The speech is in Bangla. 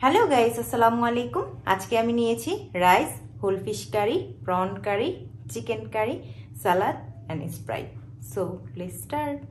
হ্যালো গাইস আসসালামু আলাইকুম আজকে আমি নিয়েছি rice whole fish curry prawn curry chicken curry salad and Sprite so please start